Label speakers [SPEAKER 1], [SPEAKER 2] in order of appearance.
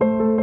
[SPEAKER 1] you